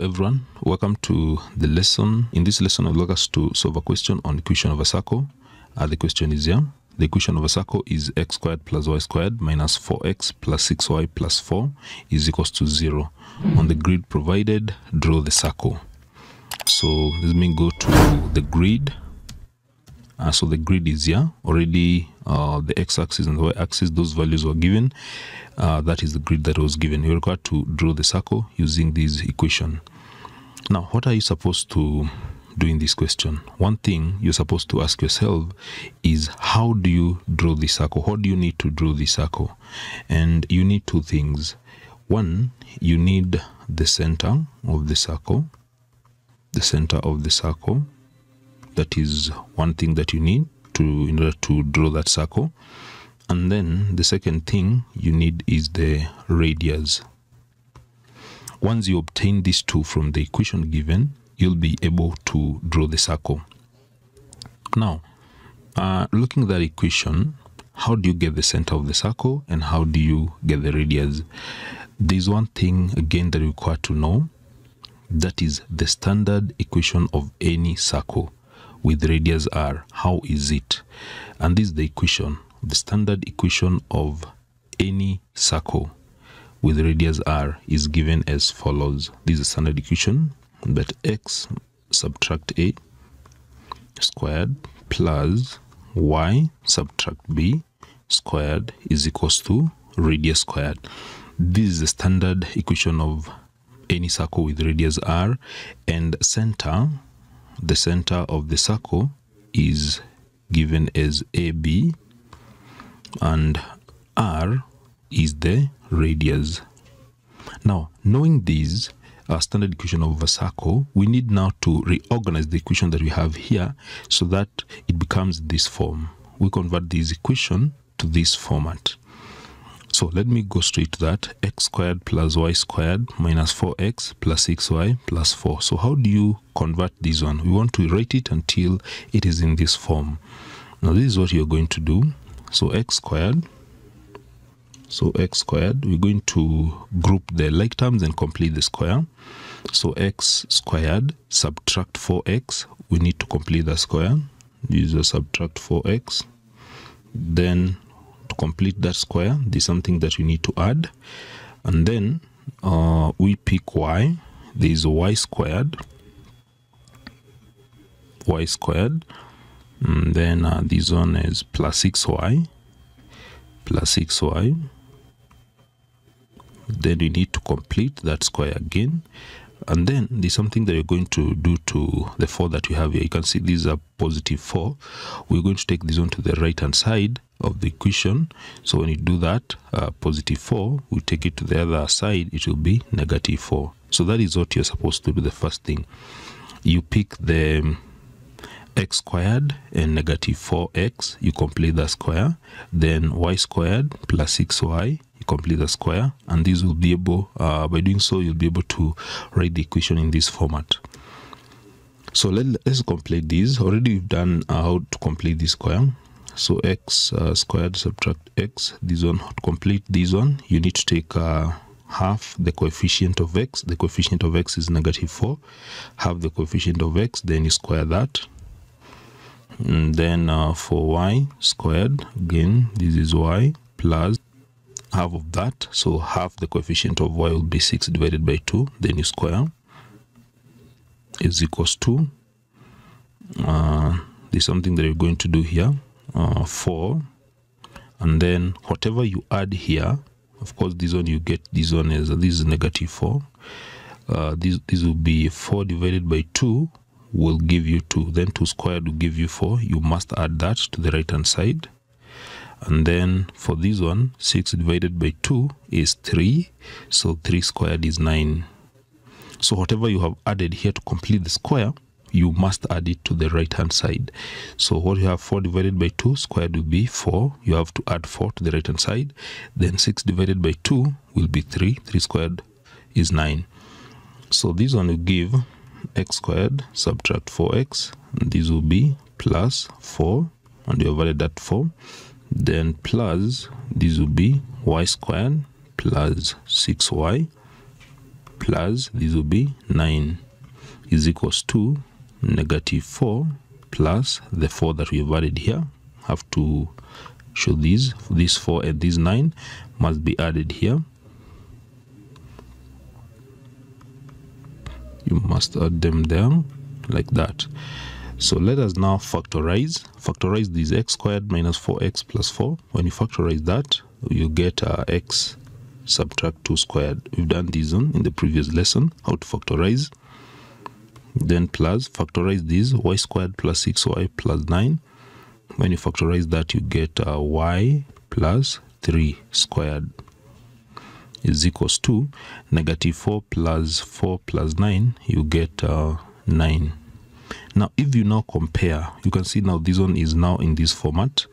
Everyone, welcome to the lesson. In this lesson, I'd like us to solve a question on equation of a circle. Uh, the question is here. The equation of a circle is x squared plus y squared minus 4x plus 6y plus 4 is equals to 0. On the grid provided, draw the circle. So let me go to the grid. Uh, so the grid is here. Already uh, the x-axis and the y-axis, those values were given. Uh, that is the grid that was given. You're required to draw the circle using this equation. Now, what are you supposed to do in this question? One thing you're supposed to ask yourself is how do you draw the circle? What do you need to draw the circle? And you need two things. One, you need the center of the circle. The center of the circle. That is one thing that you need to in order to draw that circle and then the second thing you need is the radius once you obtain these two from the equation given you'll be able to draw the circle. Now uh, looking at that equation how do you get the center of the circle and how do you get the radius? There's one thing again that you require to know. That is the standard equation of any circle with radius r. How is it? And this is the equation the standard equation of any circle with radius r is given as follows. This is a standard equation that x subtract a squared plus y subtract b squared is equals to radius squared. This is the standard equation of any circle with radius r and center the center of the circle is given as AB and R is the radius. Now, knowing this uh, standard equation of a circle, we need now to reorganize the equation that we have here so that it becomes this form. We convert this equation to this format. So let me go straight to that. x squared plus y squared minus 4x plus 6y plus 4. So how do you convert this one? We want to write it until it is in this form. Now this is what you're going to do. So x squared. So x squared, we're going to group the like terms and complete the square. So x squared subtract 4x. We need to complete the square. Use a subtract 4x. Then to complete that square there's something that we need to add and then uh, we pick y there is y squared y squared and then uh, this one is plus 6y plus 6y then you need to complete that square again. And then there's something that you're going to do to the 4 that you have here. You can see these are positive 4 we're going to take this one to the right hand side of the equation. So when you do that uh, positive 4 we take it to the other side it will be negative 4 so that is what you're supposed to do the first thing. You pick the x squared and negative 4x you complete the square. Then y squared plus 6y you complete the square. And this will be able uh, by doing so you'll be able to write the equation in this format. So let, us complete this. Already we've done uh, how to complete this square. So x uh, squared subtract x this one to complete this one. You need to take uh, half the coefficient of x. The coefficient of x is negative 4 half the coefficient of x then you square that and then uh, for y squared again this is y plus half of that. So half the coefficient of y will be 6 divided by 2 then you square is equals to uh, there's something that you're going to do here uh, 4 and then whatever you add here of course this one you get this one is this is negative 4 uh, this, this will be 4 divided by 2 will give you 2 then 2 squared will give you 4 you must add that to the right hand side. And then for this one 6 divided by 2 is 3 so 3 squared is 9 so whatever you have added here to complete the square you must add it to the right hand side. So what you have 4 divided by 2 squared will be 4 you have to add 4 to the right hand side. Then 6 divided by 2 will be 3 3 squared is 9 so this one will give x squared subtract 4x this will be plus 4 and you added that 4 then plus this will be y squared plus 6y plus this will be 9 is equals to negative 4 plus the 4 that we have added here. Have to show these this 4 and this 9 must be added here you must add them there like that. So let us now factorize. Factorize this x squared minus 4x plus 4 when you factorize that you get uh, x subtract 2 squared. We've done this one in the previous lesson how to factorize. Then plus factorize this y squared plus 6y plus 9 when you factorize that you get uh, y plus 3 squared is equals to negative 4 plus 4 plus 9 you get uh, 9 now if you now compare you can see now this one is now in this format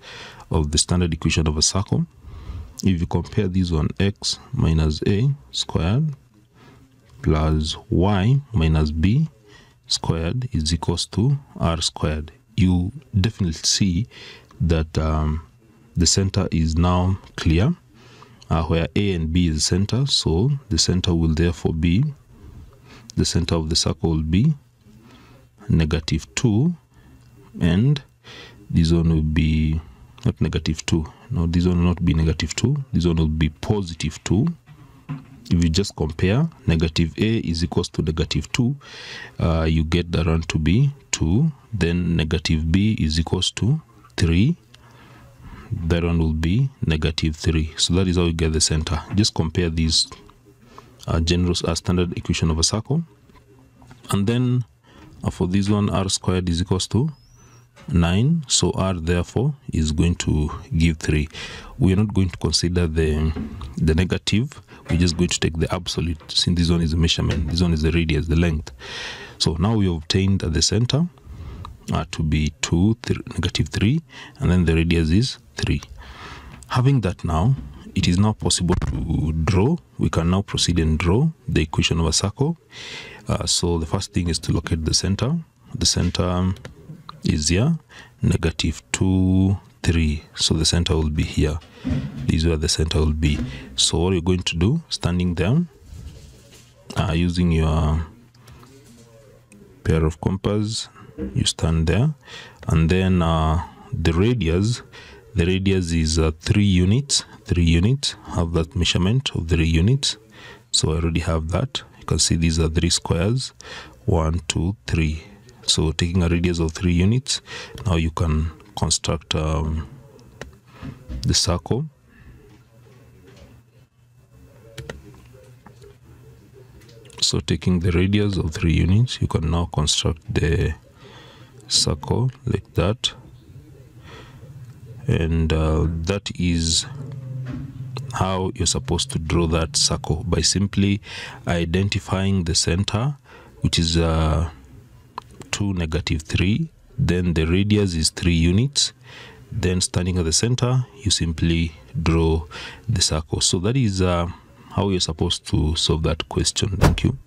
of the standard equation of a circle. If you compare this one x minus a squared plus y minus b squared is equals to r squared. You definitely see that um, the center is now clear uh, where a and b is center. So the center will therefore be the center of the circle will be negative 2 and this one will be not negative 2 no this one will not be negative 2 this one will be positive 2 if you just compare negative a is equals to negative 2 uh, you get that one to be 2 then negative b is equals to 3 that one will be negative 3 so that is how you get the center. Just compare these uh, general uh, standard equation of a circle. And then uh, for this one r squared is equals to 9 so r therefore is going to give 3 we are not going to consider the the negative. We're just going to take the absolute. Since this one is the measurement this one is the radius the length. So now we obtained the center uh, to be 2 th negative 3 and then the radius is 3 having that now it is now possible to draw. We can now proceed and draw the equation of a circle. Uh, so the first thing is to locate the center. The center is here negative 2 3 so the center will be here. This is where the center will be. So what you're going to do standing there uh, using your pair of compass you stand there and then uh, the radius the radius is uh, 3 units. 3 units have that measurement of 3 units. So I already have that. You can see these are three squares. One two three. So taking a radius of 3 units now you can construct um, the circle. So taking the radius of 3 units you can now construct the circle like that. And uh, that is how you're supposed to draw that circle by simply identifying the center which is uh, 2 negative 3 then the radius is 3 units then standing at the center you simply draw the circle. So that is uh, how you're supposed to solve that question. Thank you